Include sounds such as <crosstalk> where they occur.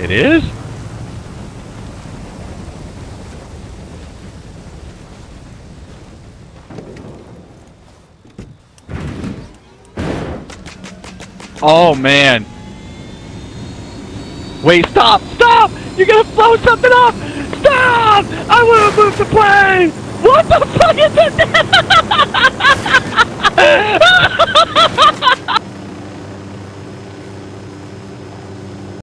It is? Oh, man. Wait, stop! Stop! You're gonna blow something up! Stop! I wanna move the plane! What the fuck is this? <laughs>